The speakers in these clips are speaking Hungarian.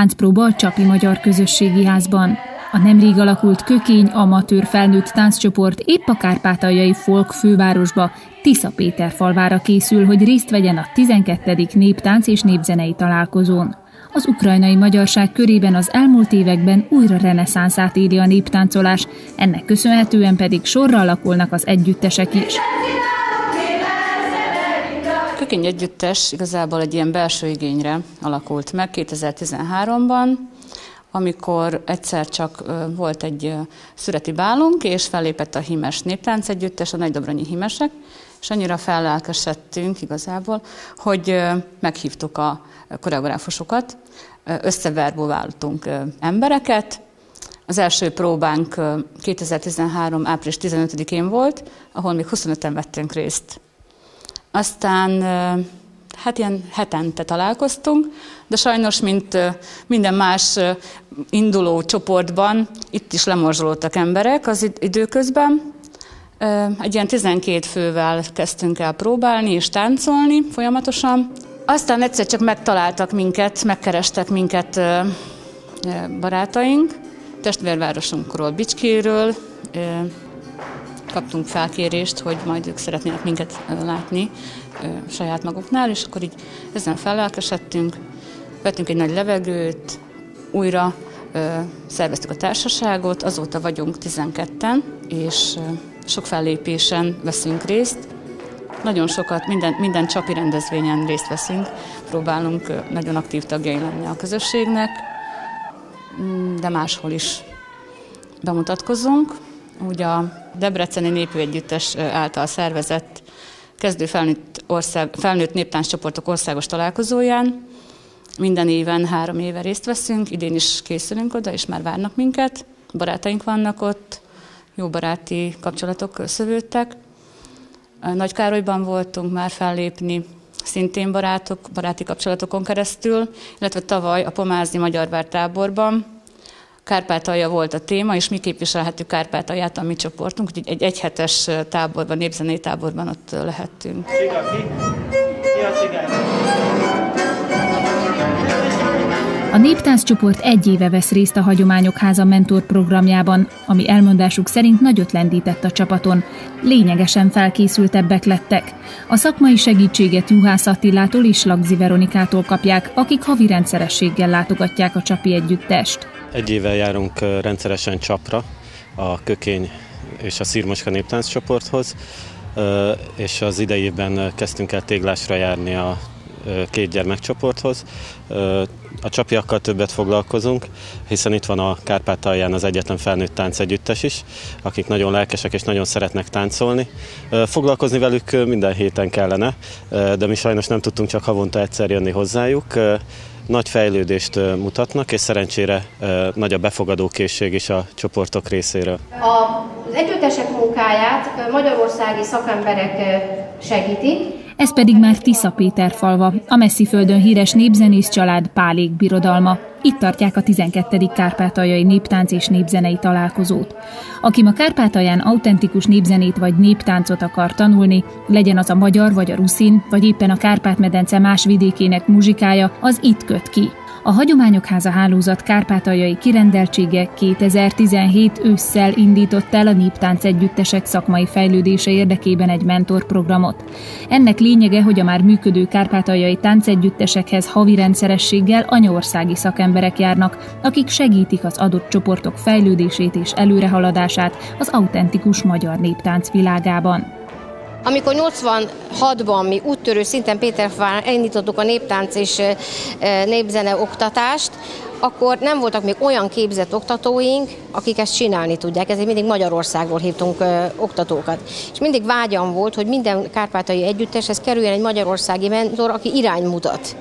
táncpróba a Csapi Magyar Közösségi Házban. A nemrég alakult kökény amatőr felnőtt tánccsoport épp a kárpátaljai folk fővárosba, Tisza Péter falvára készül, hogy részt vegyen a 12. néptánc és népzenei találkozón. Az ukrajnai magyarság körében az elmúlt években újra reneszánszát éli a néptáncolás, ennek köszönhetően pedig sorra alakulnak az együttesek is. Kökény Együttes igazából egy ilyen belső igényre alakult meg 2013-ban, amikor egyszer csak volt egy szüreti bálunk, és fellépett a Himes Néptánc Együttes, a Nagydobronyi Himesek, és annyira fellelkesedtünk igazából, hogy meghívtuk a koreográfusokat, összeverbováltunk embereket, az első próbánk 2013. április 15-én volt, ahol még 25-en vettünk részt. Aztán hát ilyen hetente találkoztunk, de sajnos, mint minden más induló csoportban, itt is lemorzsolódtak emberek az időközben. Egy ilyen 12 fővel kezdtünk el próbálni és táncolni folyamatosan. Aztán egyszer csak megtaláltak minket, megkerestek minket barátaink, testvérvárosunkról, Bicskéről, kaptunk felkérést, hogy majd ők szeretnének minket látni saját maguknál, és akkor így ezen fellelkesedtünk, vettünk egy nagy levegőt, újra szerveztük a társaságot, azóta vagyunk 12-en, és sok fellépésen veszünk részt. Nagyon sokat, minden, minden csapi rendezvényen részt veszünk, próbálunk nagyon aktív tagjai lenni a közösségnek, mm, de máshol is bemutatkozunk. Ugye a Debreceni Népű Együttes által szervezett kezdő felnőtt, ország, felnőtt néptánccsoportok országos találkozóján. Minden éven három éve részt veszünk, idén is készülünk oda, és már várnak minket. Barátaink vannak ott, jó baráti kapcsolatok szövődtek. Nagy Károlyban voltunk már fellépni, szintén barátok, baráti kapcsolatokon keresztül, illetve tavaly a Pomázni Magyarvár táborban, Kárpátalja volt a téma, és mi képviselhetjük Kárpátalját a mi csoportunk, úgyhogy egy egyhetes táborban, népzenei táborban ott lehettünk. A néptánccsoport egy éve vesz részt a Hagyományok Háza mentor programjában, ami elmondásuk szerint nagyot lendített a csapaton. Lényegesen felkészültebbek lettek. A szakmai segítséget Juhász Attilától és Lagzi Veronikától kapják, akik havi rendszerességgel látogatják a Csapi együttest. Egy éve járunk rendszeresen Csapra, a Kökény és a Szírmoska néptánc csoporthoz, és az idejében kezdtünk el téglásra járni a két gyermekcsoporthoz. A csapiakkal többet foglalkozunk, hiszen itt van a Kárpátalján az egyetlen felnőtt táncegyüttes is, akik nagyon lelkesek és nagyon szeretnek táncolni. Foglalkozni velük minden héten kellene, de mi sajnos nem tudtunk csak havonta egyszer jönni hozzájuk nagy fejlődést mutatnak, és szerencsére nagy a befogadó készség is a csoportok részéről. Az együttesek munkáját magyarországi szakemberek segítik, ez pedig már Tisza Péter falva, a Messzi-földön híres népzenész család Pálék birodalma. Itt tartják a 12. Kárpátaljai néptánc és népzenei találkozót. Aki ma Kárpátalján autentikus népzenét vagy néptáncot akar tanulni, legyen az a magyar vagy a ruszin, vagy éppen a Kárpát-medence más vidékének muzsikája, az itt köt ki. A Hagyományok Háza hálózat kárpátaljai kirendeltsége 2017 ősszel indított el a néptánc együttesek szakmai fejlődése érdekében egy mentorprogramot. Ennek lényege, hogy a már működő kárpátaljai táncegyüttesekhez havi rendszerességgel anyaországi szakemberek járnak, akik segítik az adott csoportok fejlődését és előrehaladását az autentikus magyar néptánc világában. Amikor 86-ban mi úttörő szinten Péterfán elindítottuk a néptánc és népzene oktatást, akkor nem voltak még olyan képzett oktatóink, akik ezt csinálni tudják, ezért mindig Magyarországról hívtunk ö, oktatókat. És mindig vágyam volt, hogy minden kárpátai együtteshez kerüljen egy magyarországi mentor, aki iránymutat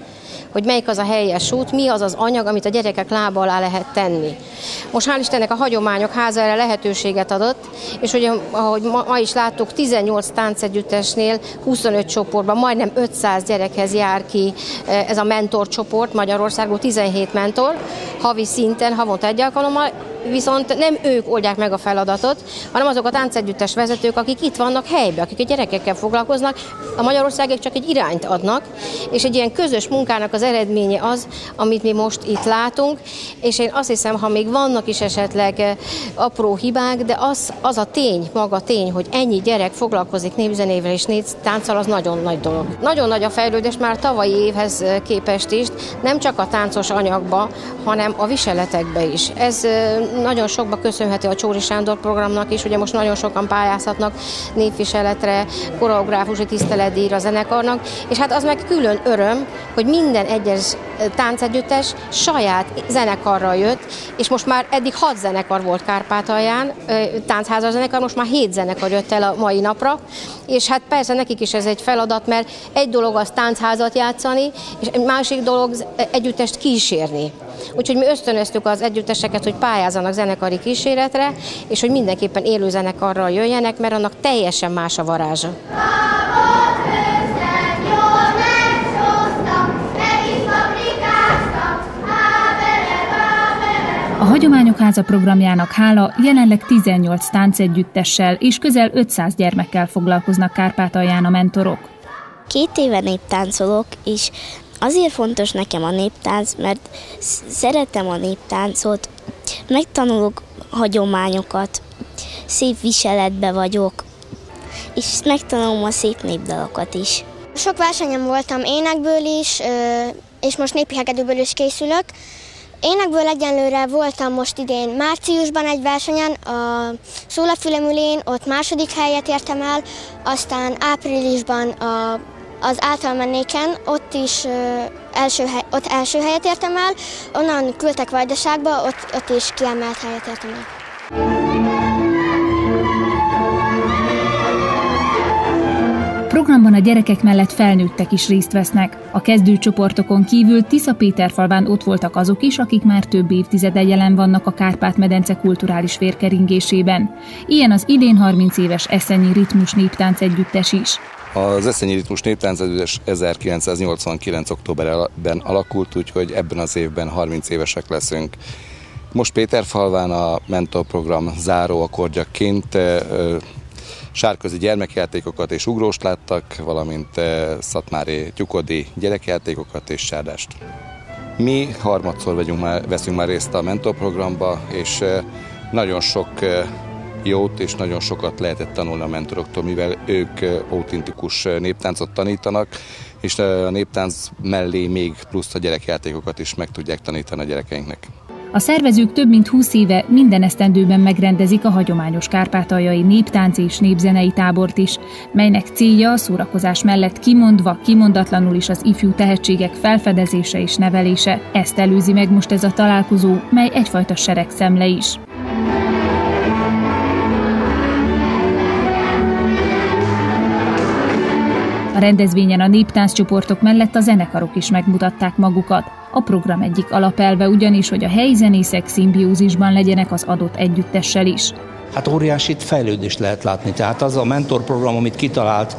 hogy melyik az a helyes út, mi az az anyag, amit a gyerekek lába alá lehet tenni. Most hál' Istennek a hagyományok háza erre lehetőséget adott, és ugye, ahogy ma, ma is láttuk, 18 táncegyüttesnél 25 csoportban majdnem 500 gyerekhez jár ki ez a mentorcsoport, Magyarországon 17 mentor, havi szinten, havonta egy alkalommal, viszont nem ők oldják meg a feladatot, hanem azok a táncegyüttes vezetők, akik itt vannak helyben, akik a gyerekekkel foglalkoznak, a Magyarországok csak egy irányt adnak, és egy ilyen közös munkának az eredménye az, amit mi most itt látunk, és én azt hiszem, ha még vannak is esetleg eh, apró hibák, de az, az a tény, maga tény, hogy ennyi gyerek foglalkozik népzenével és tánccal, az nagyon nagy dolog. Nagyon nagy a fejlődés már tavalyi évhez eh, képest is, nem csak a táncos anyagba, hanem a viseletekbe is. Ez eh, nagyon sokba köszönhető a Csóri Sándor programnak is, ugye most nagyon sokan pályázhatnak népviseletre, koreográfusi tiszteletdíjra zenekarnak, és hát az meg külön öröm, hogy minden egyes táncegyüttes saját zenekarral jött, és most már eddig hat zenekar volt Kárpátalján, táncházas zenekar, most már hét zenekar jött el a mai napra, és hát persze nekik is ez egy feladat, mert egy dolog az táncházat játszani, és másik dolog együttest kísérni. Úgyhogy mi ösztönöztük az együtteseket, hogy pályázzanak zenekari kíséretre, és hogy mindenképpen élő zenekarral jöjjenek, mert annak teljesen más a varázsa. A Hagyományok Háza programjának hála jelenleg 18 táncegyüttessel és közel 500 gyermekkel foglalkoznak Kárpátalján a mentorok. Két éve néptáncolok, és azért fontos nekem a néptánc, mert szeretem a néptáncot, megtanulok hagyományokat, szép viseletbe vagyok, és megtanulom a szép népdalokat is. Sok versenyen voltam énekből is, és most népi hegedűből is készülök. Énekből egyenlőre voltam most idén márciusban egy versenyen, a Szólafülemülén, ott második helyet értem el, aztán áprilisban a, az általmennéken, ott is első, hely, ott első helyet értem el, onnan küldtek Vajdaságba, ott, ott is kiemelt helyet értem el. programban a gyerekek mellett felnőttek is részt vesznek. A kezdőcsoportokon kívül Tisza Péterfalván ott voltak azok is, akik már több évtizede jelen vannak a Kárpát-medence kulturális vérkeringésében. Ilyen az idén 30 éves Eszenyi Ritmus Néptánc Együttes is. Az Eszenyi Ritmus Néptánc Együttes 1989. októberben alakult, úgyhogy ebben az évben 30 évesek leszünk. Most Péterfalván a mentorprogram záró akkordjaként sárközi gyermekjátékokat és ugróst láttak, valamint szatmári tyukodi gyerekjátékokat és sárdást. Mi harmadszor vagyunk már, veszünk már részt a mentorprogramba, és nagyon sok jót és nagyon sokat lehetett tanulni a mentoroktól, mivel ők autentikus néptáncot tanítanak, és a néptánc mellé még plusz a gyerekjátékokat is meg tudják tanítani a gyerekeinknek. A szervezők több mint 20 éve minden esztendőben megrendezik a hagyományos kárpátaljai néptánc és népzenei tábort is, melynek célja a szórakozás mellett kimondva, kimondatlanul is az ifjú tehetségek felfedezése és nevelése. Ezt előzi meg most ez a találkozó, mely egyfajta szemle is. A rendezvényen a néptánccsoportok mellett a zenekarok is megmutatták magukat. A program egyik alapelve ugyanis, hogy a helyi zenészek szimbiózisban legyenek az adott együttessel is hát óriási fejlődést lehet látni. Tehát az a mentorprogram, amit kitalált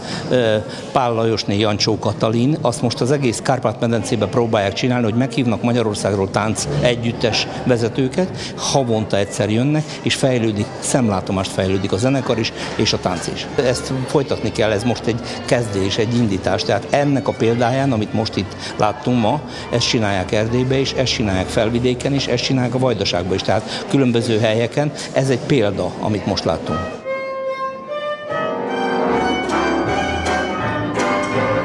Pál Lajosné Jancsó Katalin, azt most az egész Kárpát-medencébe próbálják csinálni, hogy meghívnak Magyarországról tánc együttes vezetőket, havonta egyszer jönnek, és fejlődik, szemlátomást fejlődik a zenekar is, és a tánc is. Ezt folytatni kell, ez most egy kezdés, egy indítás. Tehát ennek a példáján, amit most itt láttunk ma, ezt csinálják Erdélybe is, ezt csinálják Felvidéken is, ezt csinálják a Vajdaságban is. Tehát különböző helyeken. Ez egy példa amit most láttunk.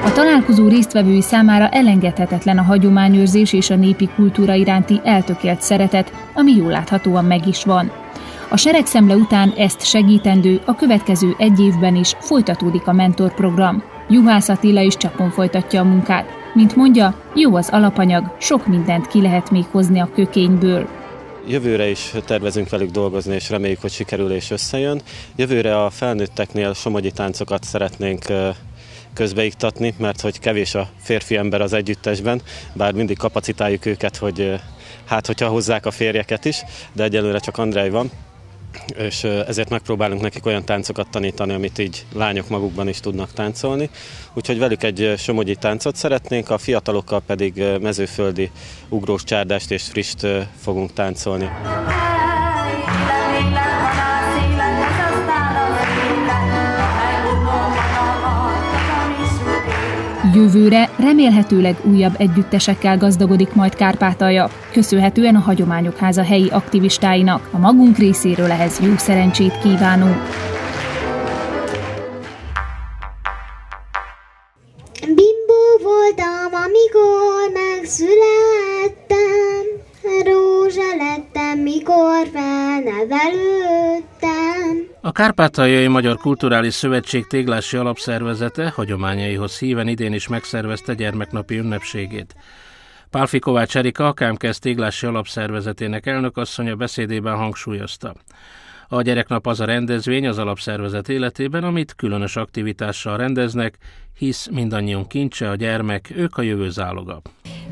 A találkozó résztvevői számára elengedhetetlen a hagyományőrzés és a népi kultúra iránti eltökélt szeretet, ami jól láthatóan meg is van. A seregszemle után ezt segítendő a következő egy évben is folytatódik a mentorprogram. Juhász Attila is csapon folytatja a munkát. Mint mondja, jó az alapanyag, sok mindent ki lehet még hozni a kökényből. Jövőre is tervezünk velük dolgozni, és reméljük, hogy sikerül és összejön. Jövőre a felnőtteknél somogyi táncokat szeretnénk közbeiktatni, mert hogy kevés a férfi ember az együttesben, bár mindig kapacitáljuk őket, hogy hát hogyha hozzák a férjeket is, de egyelőre csak Andrej van, és ezért megpróbálunk nekik olyan táncokat tanítani, amit így lányok magukban is tudnak táncolni. Úgyhogy velük egy somogyi táncot szeretnénk, a fiatalokkal pedig mezőföldi ugrós csárdást és frist fogunk táncolni. Jövőre remélhetőleg újabb együttesekkel gazdagodik majd Kárpátalja, köszönhetően a Hagyományok Háza helyi aktivistáinak. A magunk részéről ehhez jó szerencsét kívánunk! Bimbó voltam, amikor megszülettem, rózsa lettem, mikor felnevelődtem. A Kárpátaljai Magyar Kulturális Szövetség téglási alapszervezete hagyományaihoz híven idén is megszervezte gyermeknapi ünnepségét. Pálfi Kovács Erika, a KMKSZ téglási alapszervezetének elnökasszonya beszédében hangsúlyozta. A gyereknap az a rendezvény az alapszervezet életében, amit különös aktivitással rendeznek, hisz mindannyiunk kincse a gyermek, ők a jövő záloga.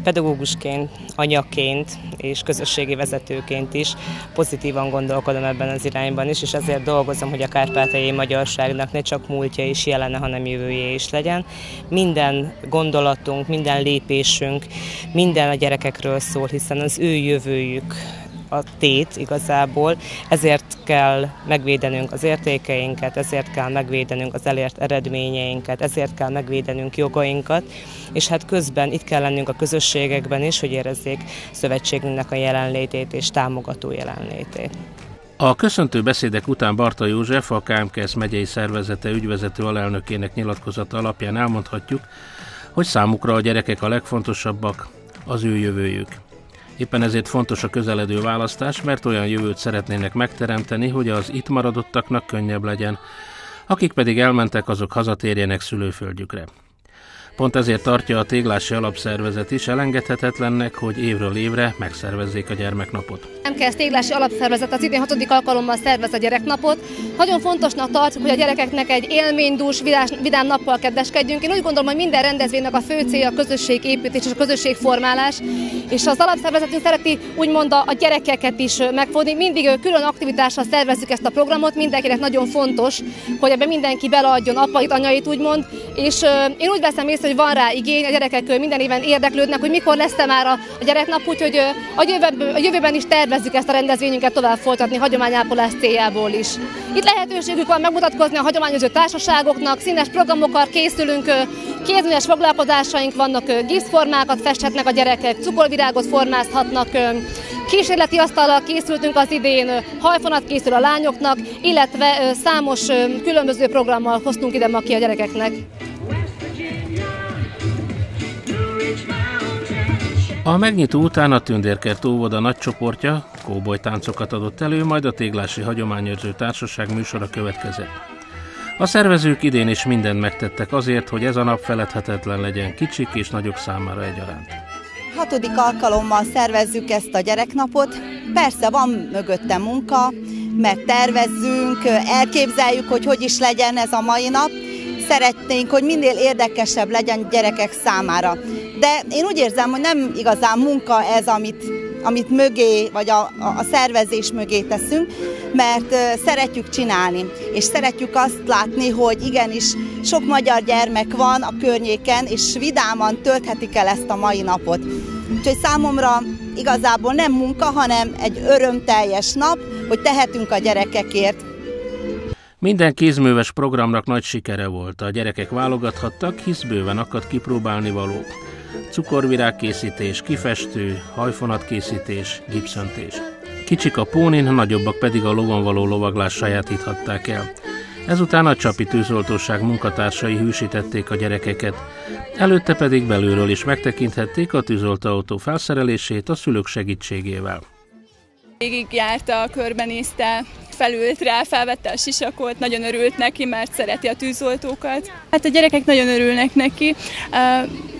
Pedagógusként, anyaként és közösségi vezetőként is pozitívan gondolkodom ebben az irányban is, és ezért dolgozom, hogy a kárpátai magyarságnak ne csak múltja is jelene, hanem jövője is legyen. Minden gondolatunk, minden lépésünk, minden a gyerekekről szól, hiszen az ő jövőjük a tét igazából, ezért kell megvédenünk az értékeinket, ezért kell megvédenünk az elért eredményeinket, ezért kell megvédenünk jogainkat, és hát közben itt kell lennünk a közösségekben is, hogy érezzék szövetségünknek a jelenlétét és támogató jelenlétét. A köszöntő beszédek után Barta József, a KMKS megyei szervezete ügyvezető alelnökének nyilatkozata alapján elmondhatjuk, hogy számukra a gyerekek a legfontosabbak, az ő jövőjük. Éppen ezért fontos a közeledő választás, mert olyan jövőt szeretnének megteremteni, hogy az itt maradottaknak könnyebb legyen, akik pedig elmentek, azok hazatérjenek szülőföldjükre. Pont ezért tartja a téglási alapszervezet is elengedhetetlennek, hogy évről évre megszervezzék a gyermeknapot. MKS téglási alapszervezet az idén hatodik alkalommal szervez a gyereknapot. Nagyon fontosnak tartjuk, hogy a gyerekeknek egy élménydús, vidám nappal kedveskedjünk. Én úgy gondolom, hogy minden rendezvénynek a fő célja a közösségépítés és a közösségformálás, és az alapszervezetünk szereti úgymond a gyerekeket is megfogni. Mindig külön aktivitással szervezzük ezt a programot, mindenkinek nagyon fontos, hogy ebben mindenki beleadjon apait, anyait úgymond, és én úgy veszem észre, hogy van rá igény, a gyerekek minden éven érdeklődnek, hogy mikor lesz -e már a gyereknap, úgyhogy a jövőben, a jövőben is tervezzük ezt a rendezvényünket tovább folytatni hagyományápolás céljából is. Itt lehetőségük van megmutatkozni a hagyományozó társaságoknak, színes programokkal készülünk, kézműves foglalkozásaink vannak, gipszformákat festhetnek a gyerekek, cukorvirágot formázhatnak, Kísérleti asztallal készültünk az idén, hajfonat készül a lányoknak, illetve számos különböző programmal hoztunk ide ma ki a gyerekeknek. A megnyitó után a Tündérkert óvoda nagy csoportja kóboly táncokat adott elő, majd a Téglási Hagyományőrző Társaság műsora következett. A szervezők idén is mindent megtettek azért, hogy ez a nap feledhetetlen legyen kicsik és nagyok számára egyaránt. Hatodik alkalommal szervezzük ezt a gyereknapot. Persze van mögötte munka, mert tervezzünk, elképzeljük, hogy hogy is legyen ez a mai nap. Szeretnénk, hogy minél érdekesebb legyen gyerekek számára de én úgy érzem, hogy nem igazán munka ez, amit, amit mögé, vagy a, a szervezés mögé teszünk, mert szeretjük csinálni, és szeretjük azt látni, hogy igenis sok magyar gyermek van a környéken, és vidáman tölthetik el ezt a mai napot. Úgyhogy számomra igazából nem munka, hanem egy örömteljes nap, hogy tehetünk a gyerekekért, minden kézműves programnak nagy sikere volt, a gyerekek válogathattak, hisz bőven akadt kipróbálni való cukorvirágkészítés, kifestő, hajfonatkészítés, gipszöntés. Kicsik a pónin, nagyobbak pedig a lovon való lovaglás sajátíthatták el. Ezután a csapi tűzoltóság munkatársai hűsítették a gyerekeket, előtte pedig belülről is megtekinthették a tűzoltóautó felszerelését a szülők segítségével. Végigjárta, körbenézte, felült rá, felvette a sisakot, nagyon örült neki, mert szereti a tűzoltókat. Hát a gyerekek nagyon örülnek neki.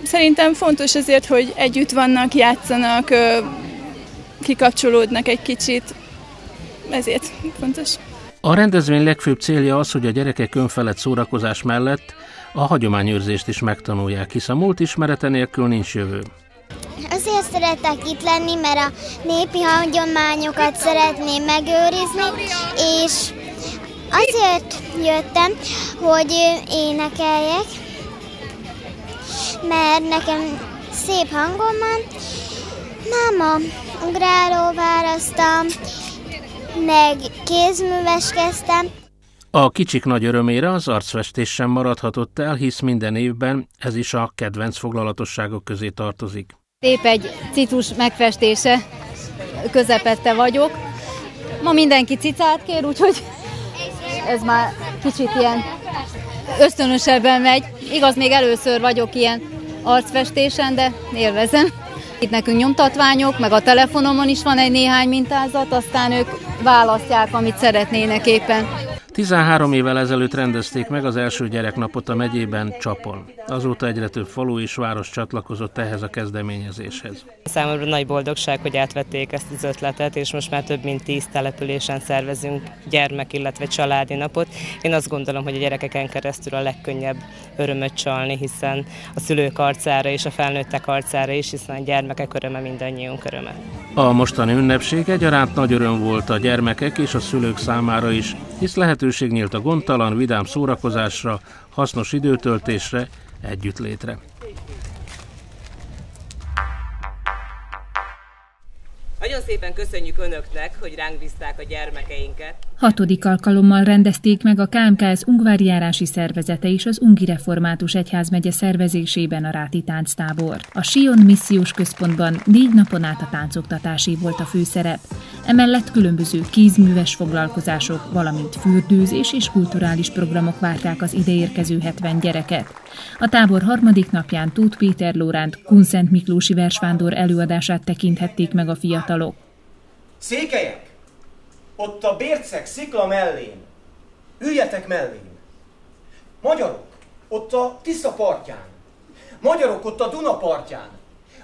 Szerintem fontos azért, hogy együtt vannak, játszanak, kikapcsolódnak egy kicsit, ezért fontos. A rendezvény legfőbb célja az, hogy a gyerekek önfelett szórakozás mellett a hagyományőrzést is megtanulják, hisz a múlt ismerete nélkül nincs jövő. Azért szeretek itt lenni, mert a népi hagyományokat szeretném megőrizni, és azért jöttem, hogy énekeljek, mert nekem szép hangom van. Máma ugráló választam, meg kézműveskeztem. A kicsik nagy örömére az arcfestés sem maradhatott el, hisz minden évben ez is a kedvenc foglalatosságok közé tartozik. Szép egy citrus megfestése, közepette vagyok. Ma mindenki cicát kér, úgyhogy ez már kicsit ilyen ösztönösebben megy. Igaz, még először vagyok ilyen arcfestésen, de élvezem. Itt nekünk nyomtatványok, meg a telefonomon is van egy néhány mintázat, aztán ők választják, amit szeretnének éppen. 13 évvel ezelőtt rendezték meg az első gyereknapot a megyében Csapon. Azóta egyre több falu és város csatlakozott ehhez a kezdeményezéshez. Számomra nagy boldogság, hogy átvették ezt az ötletet, és most már több mint 10 településen szervezünk gyermek, illetve családi napot. Én azt gondolom, hogy a gyerekeken keresztül a legkönnyebb örömöt csalni, hiszen a szülők arcára és a felnőttek arcára is, hiszen a gyermekek öröme mindannyiunk öröme. A mostani ünnepség egyaránt nagy öröm volt a gyermekek és a szülők számára is, hisz lehetőség nyílt a gondtalan, vidám szórakozásra, hasznos időtöltésre, együttlétre. Nagyon szépen köszönjük Önöknek, hogy ránk bízták a gyermekeinket. Hatodik alkalommal rendezték meg a KMKS Ungvári járási szervezete és az Ungi Református Egyházmegye szervezésében a Ráti tánctábor. A Sion Missziós Központban négy napon át a táncoktatásé volt a főszerep. Emellett különböző kézműves foglalkozások, valamint fürdőzés és kulturális programok várták az ideérkező 70 gyereket. A tábor harmadik napján Tóth Péter Lóránt Kunszent Miklósi versvándor előadását tekinthették meg a fiatalok. Székelyek! Ott a bércek szikla mellén. Üljetek mellém. Magyarok! Ott a Tisza partján. Magyarok ott a Duna partján.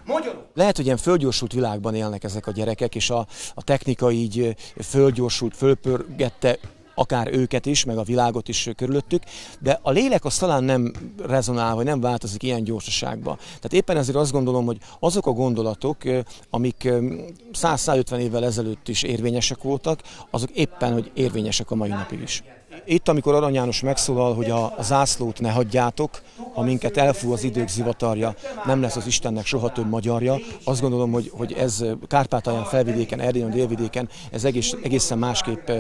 Magyarok! Lehet, hogy ilyen fölgyorsult világban élnek ezek a gyerekek, és a, a technika így fölgyorsult, fölpörgette akár őket is, meg a világot is körülöttük, de a lélek az talán nem rezonál, vagy nem változik ilyen gyorsaságban. Tehát éppen ezért azt gondolom, hogy azok a gondolatok, amik 100-150 évvel ezelőtt is érvényesek voltak, azok éppen, hogy érvényesek a mai napig is. Itt, amikor Arany János megszólal, hogy a, zászlót ne hagyjátok, ha minket elfú az idők zivatarja, nem lesz az Istennek soha több magyarja, azt gondolom, hogy, hogy ez Kárpátalján, felvidéken, Erdélyen, délvidéken, ez egész, egészen másképp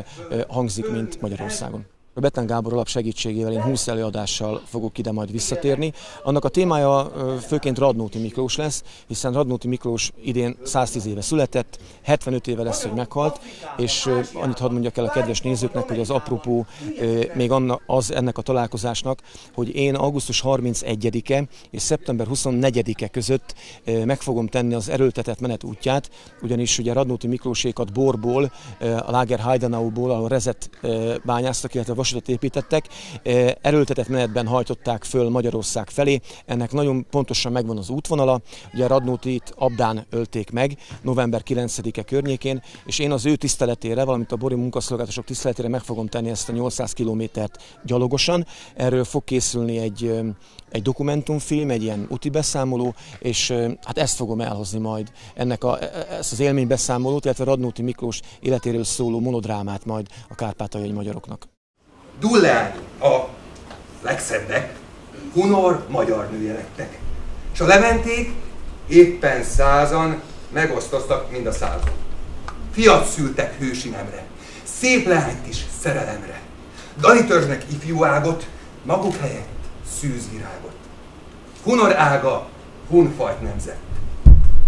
hangzik, mint Magyarországon. A Betlen Gábor alap segítségével én 20 előadással fogok ide majd visszatérni. Annak a témája főként Radnóti Miklós lesz, hiszen Radnóti Miklós idén 110 éve született, 75 éve lesz, hogy meghalt, és annyit hadd mondjak el a kedves nézőknek, hogy az apropó még anna, az ennek a találkozásnak, hogy én augusztus 31-e és szeptember 24-e között meg fogom tenni az erőltetett menet útját, ugyanis ugye Radnóti Miklósékat Borból, a Lager Heidenauból, ahol rezet bányáztak, illetve vasutat építettek, erőltetett menetben hajtották föl Magyarország felé. Ennek nagyon pontosan megvan az útvonala. Ugye Radnótit Abdán ölték meg november 9-e környékén, és én az ő tiszteletére, valamint a bori munkaszolgálatosok tiszteletére meg fogom tenni ezt a 800 kilométert gyalogosan. Erről fog készülni egy, egy dokumentumfilm, egy ilyen úti beszámoló, és hát ezt fogom elhozni majd, ennek a, e, e, ezt az élménybeszámolót, illetve Radnóti Miklós életéről szóló monodrámát majd a kárpátaljai magyaroknak. Dullán a legszebbek, Hunor magyar nője lettek. És a lementék éppen százan megosztoztak mind a százon. Fiat szültek hősi nemre, szép lányt is szerelemre. Dani törzsnek ifjú ágot, maguk helyett szűzvirágot. Hunor ága, hunfajt nemzet.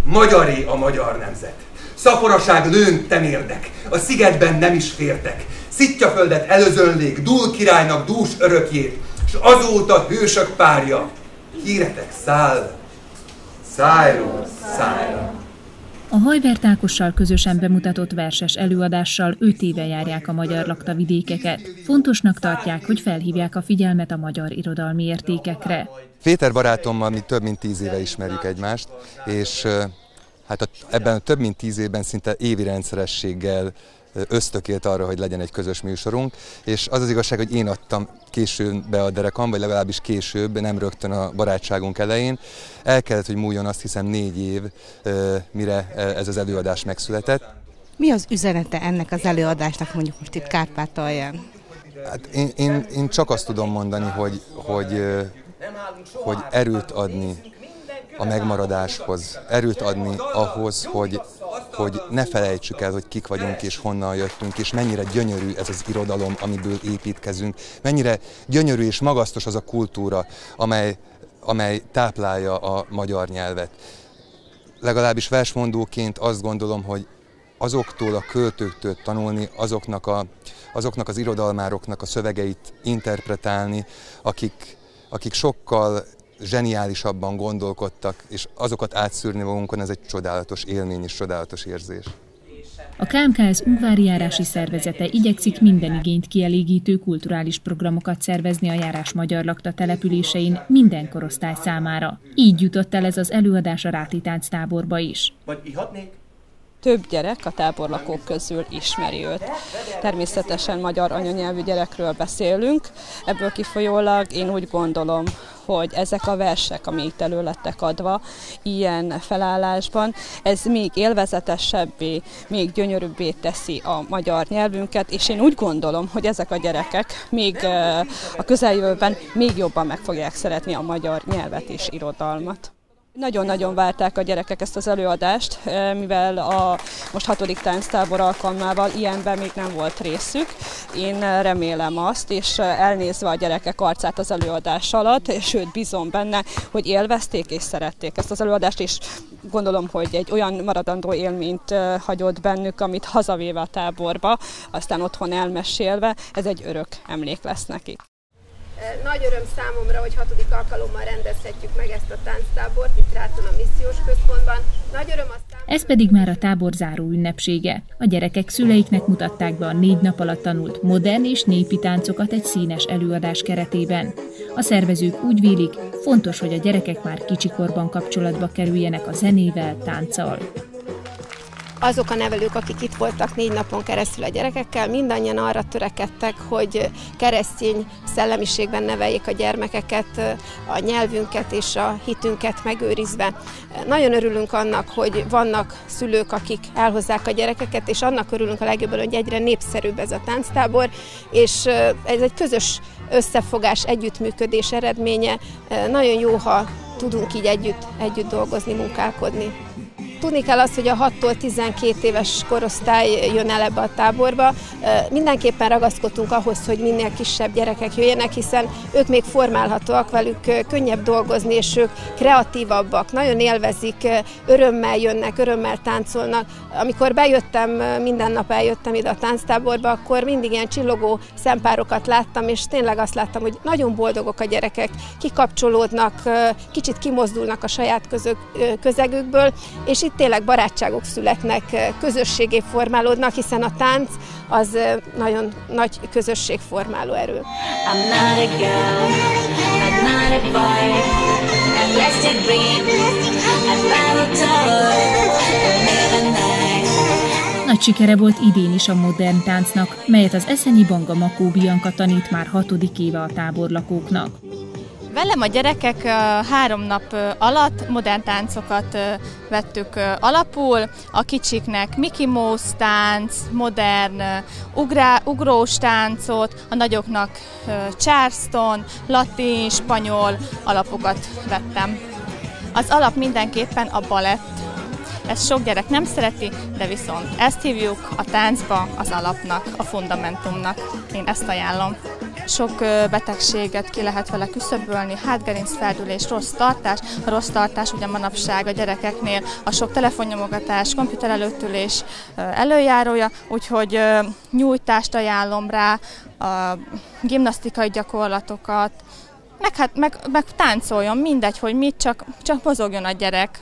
Magyaré a magyar nemzet. Szaporaság lőn temérdek, a szigetben nem is fértek. Szittyaföldet előzönlék, Dúl királynak dús örökjét, és azóta hősök párja. Híretek száll, szájról szájra. A Hajvert Ákossal közösen bemutatott verses előadással öt éve járják a magyar lakta vidékeket. Fontosnak tartják, hogy felhívják a figyelmet a magyar irodalmi értékekre. Péter barátommal mi több mint tíz éve ismerjük egymást, és hát ebben a több mint tíz évben szinte évi rendszerességgel ösztökélt arra, hogy legyen egy közös műsorunk, és az az igazság, hogy én adtam később be a derekam, vagy legalábbis később, nem rögtön a barátságunk elején. El kellett, hogy múljon azt hiszem négy év, mire ez az előadás megszületett. Mi az üzenete ennek az előadásnak mondjuk most itt Kárpátalján? Hát én, én, én csak azt tudom mondani, hogy, hogy, hogy erőt adni a megmaradáshoz, erőt adni ahhoz, hogy, hogy ne felejtsük el, hogy kik vagyunk és honnan jöttünk, és mennyire gyönyörű ez az irodalom, amiből építkezünk, mennyire gyönyörű és magasztos az a kultúra, amely, amely táplálja a magyar nyelvet. Legalábbis versmondóként azt gondolom, hogy azoktól a költőktől tanulni, azoknak, a, azoknak az irodalmároknak a szövegeit interpretálni, akik, akik sokkal zseniálisabban gondolkodtak, és azokat átszűrni magunkon, ez egy csodálatos élmény és csodálatos érzés. A KMKS Ungvári járási szervezete igyekszik minden igényt kielégítő kulturális programokat szervezni a járás magyar lakta településein minden korosztály számára. Így jutott el ez az előadás a Ráti Tánc táborba is. Vagy ihatnék? több gyerek a táborlakók közül ismeri őt. Természetesen magyar anyanyelvű gyerekről beszélünk, ebből kifolyólag én úgy gondolom, hogy ezek a versek, amik itt elő lettek adva ilyen felállásban, ez még élvezetesebbé, még gyönyörűbbé teszi a magyar nyelvünket, és én úgy gondolom, hogy ezek a gyerekek még a közeljövőben még jobban meg fogják szeretni a magyar nyelvet és irodalmat. Nagyon-nagyon várták a gyerekek ezt az előadást, eh, mivel a most hatodik tánctábor alkalmával ilyenben még nem volt részük. Én eh, remélem azt, és eh, elnézve a gyerekek arcát az előadás alatt, sőt bízom benne, hogy élvezték és szerették ezt az előadást, és gondolom, hogy egy olyan maradandó élményt hagyott bennük, amit hazavéve a táborba, aztán otthon elmesélve, ez egy örök emlék lesz nekik. Nagy öröm számomra, hogy hatodik alkalommal rendezhetjük meg ezt a tánctábort itt Ráton a missziós központban. Nagy öröm aztán... Ez pedig már a tábor záró ünnepsége. A gyerekek szüleiknek mutatták be a négy nap alatt tanult modern és népi táncokat egy színes előadás keretében. A szervezők úgy vélik, fontos, hogy a gyerekek már kicsikorban kapcsolatba kerüljenek a zenével, tánccal azok a nevelők, akik itt voltak négy napon keresztül a gyerekekkel, mindannyian arra törekedtek, hogy keresztény szellemiségben neveljék a gyermekeket, a nyelvünket és a hitünket megőrizve. Nagyon örülünk annak, hogy vannak szülők, akik elhozzák a gyerekeket, és annak örülünk a legjobban, hogy egyre népszerűbb ez a tánctábor, és ez egy közös összefogás, együttműködés eredménye. Nagyon jó, ha tudunk így együtt, együtt dolgozni, munkálkodni. Tudni kell azt, hogy a 6-tól 12 éves korosztály jön el ebbe a táborba. Mindenképpen ragaszkodtunk ahhoz, hogy minél kisebb gyerekek jöjjenek, hiszen ők még formálhatóak, velük könnyebb dolgozni, és ők kreatívabbak, nagyon élvezik, örömmel jönnek, örömmel táncolnak. Amikor bejöttem, minden nap eljöttem ide a tánctáborba, akkor mindig ilyen csillogó szempárokat láttam, és tényleg azt láttam, hogy nagyon boldogok a gyerekek, kikapcsolódnak, kicsit kimozdulnak a saját közök, közegükből, és itt itt tényleg barátságok születnek, közösségé formálódnak, hiszen a tánc az nagyon nagy közösségformáló erő. I'm not a girl, I'm not a boy, I'm I'm nagy sikere volt idén is a modern táncnak, melyet az Eszenyi Banga Makó Bianca tanít már hatodik éve a táborlakóknak. Velem a gyerekek három nap alatt modern táncokat vettük alapul. A kicsiknek Mickey Mouse tánc, modern ugrá, ugrós táncot, a nagyoknak Charleston, latin, spanyol alapokat vettem. Az alap mindenképpen a balett. Ezt sok gyerek nem szereti, de viszont ezt hívjuk a táncba az alapnak, a fundamentumnak. Én ezt ajánlom sok betegséget ki lehet vele küszöbölni, hátgerincfeldülés, rossz tartás. A rossz tartás ugye manapság a gyerekeknél a sok telefonnyomogatás, komputer előttülés előjárója, úgyhogy nyújtást ajánlom rá, a gimnasztikai gyakorlatokat, meg, hát, meg, meg táncoljon, mindegy, hogy mit, csak, csak mozogjon a gyerek.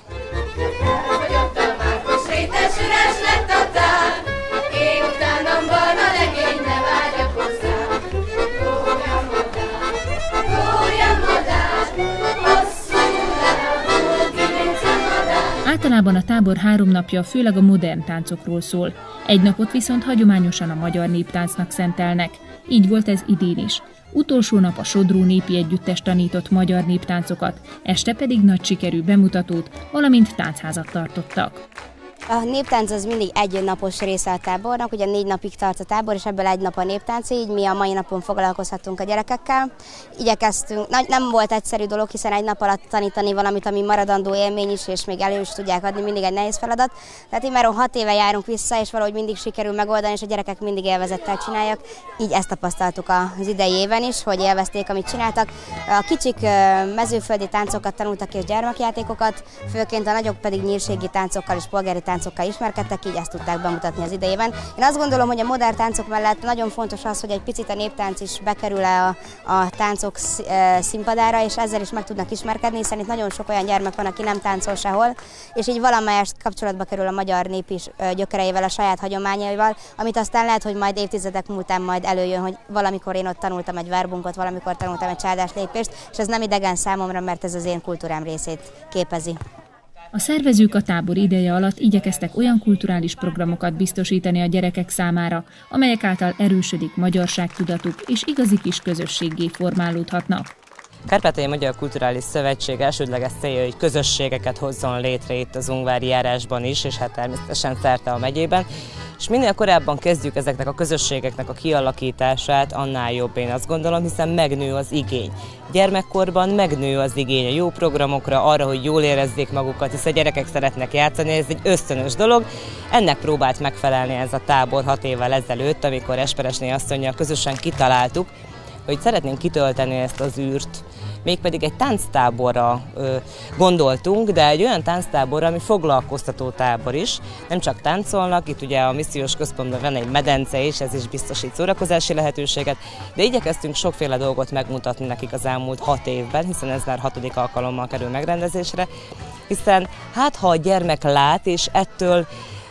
én Általában a tábor három napja főleg a modern táncokról szól. Egy napot viszont hagyományosan a magyar néptáncnak szentelnek. Így volt ez idén is. Utolsó nap a Sodró Népi Együttes tanított magyar néptáncokat, este pedig nagy sikerű bemutatót, valamint táncházat tartottak. A néptánc az mindig egy napos része a tábornak, ugye négy napig tart a tábor, és ebből egy nap a néptánc, így mi a mai napon foglalkozhatunk a gyerekekkel. Igyekeztünk, nem volt egyszerű dolog, hiszen egy nap alatt tanítani valamit, ami maradandó élmény is, és még elő is tudják adni, mindig egy nehéz feladat. Tehát már hat éve járunk vissza, és valahogy mindig sikerül megoldani, és a gyerekek mindig élvezettel csinálják. Így ezt tapasztaltuk az idei éven is, hogy élvezték, amit csináltak. A kicsik mezőföldi táncokat tanultak és gyermekjátékokat, főként a nagyok pedig nyírségi táncokkal és polgári táncokkal ismerkedtek, így ezt tudták bemutatni az idejében. Én azt gondolom, hogy a modern táncok mellett nagyon fontos az, hogy egy picit a néptánc is bekerül a, a táncok színpadára, és ezzel is meg tudnak ismerkedni, hiszen itt nagyon sok olyan gyermek van, aki nem táncol sehol, és így valamelyest kapcsolatba kerül a magyar nép is gyökereivel, a saját hagyományaival, amit aztán lehet, hogy majd évtizedek múltán majd előjön, hogy valamikor én ott tanultam egy verbunkot, valamikor tanultam egy csáldás lépést, és ez nem idegen számomra, mert ez az én kultúrám részét képezi. A szervezők a tábor ideje alatt igyekeztek olyan kulturális programokat biztosítani a gyerekek számára, amelyek által erősödik magyarságtudatuk és igazi kis közösségé formálódhatnak. Kárpátai Magyar Kulturális Szövetség elsődleges célja, hogy közösségeket hozzon létre itt az Ungvári járásban is, és hát természetesen szerte a megyében. És minél korábban kezdjük ezeknek a közösségeknek a kialakítását, annál jobb én azt gondolom, hiszen megnő az igény. Gyermekkorban megnő az igény a jó programokra, arra, hogy jól érezzék magukat, hiszen gyerekek szeretnek játszani, ez egy ösztönös dolog. Ennek próbált megfelelni ez a tábor hat évvel ezelőtt, amikor Esperesné asszonyjal közösen kitaláltuk, hogy szeretnénk kitölteni ezt az űrt, mégpedig egy tánctáborra gondoltunk, de egy olyan tánctáborra, ami foglalkoztató tábor is. Nem csak táncolnak, itt ugye a missziós központban van egy medence is, ez is biztosít szórakozási lehetőséget, de igyekeztünk sokféle dolgot megmutatni nekik az elmúlt hat évben, hiszen ez már hatodik alkalommal kerül megrendezésre, hiszen hát ha a gyermek lát, és ettől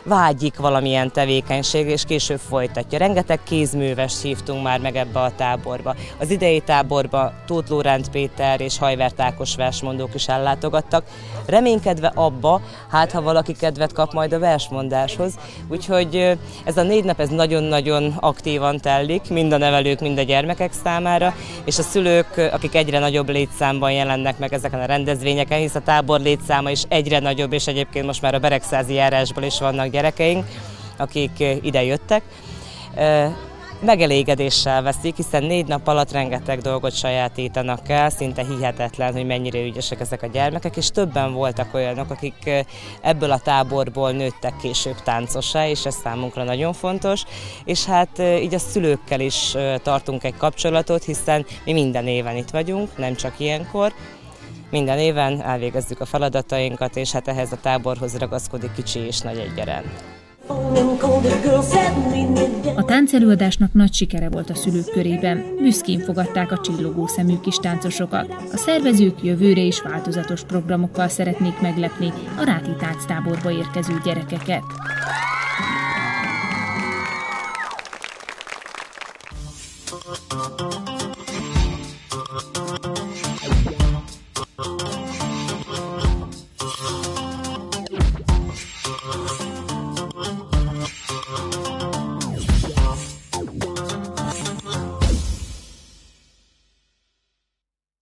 vágyik valamilyen tevékenység, és később folytatja. Rengeteg kézműves hívtunk már meg ebbe a táborba. Az idei táborba Tóth Lóránt Péter és Hajvert Ákos versmondók is ellátogattak, reménykedve abba, hát ha valaki kedvet kap majd a versmondáshoz. Úgyhogy ez a négy nap ez nagyon-nagyon aktívan telik, mind a nevelők, mind a gyermekek számára, és a szülők, akik egyre nagyobb létszámban jelennek meg ezeken a rendezvényeken, hisz a tábor létszáma is egyre nagyobb, és egyébként most már a Beregszázi járásból is vannak gyerekeink, akik ide jöttek, megelégedéssel veszik, hiszen négy nap alatt rengeteg dolgot sajátítanak el, szinte hihetetlen, hogy mennyire ügyesek ezek a gyermekek, és többen voltak olyanok, akik ebből a táborból nőttek később táncosá, és ez számunkra nagyon fontos, és hát így a szülőkkel is tartunk egy kapcsolatot, hiszen mi minden éven itt vagyunk, nem csak ilyenkor, minden éven elvégezzük a feladatainkat, és hát ehhez a táborhoz ragaszkodik kicsi és nagy egyaránt. A táncelőadásnak nagy sikere volt a szülők körében. Büszkén fogadták a csillogó szemű kis táncosokat. A szervezők jövőre is változatos programokkal szeretnék meglepni a Ráti tánctáborba érkező gyerekeket.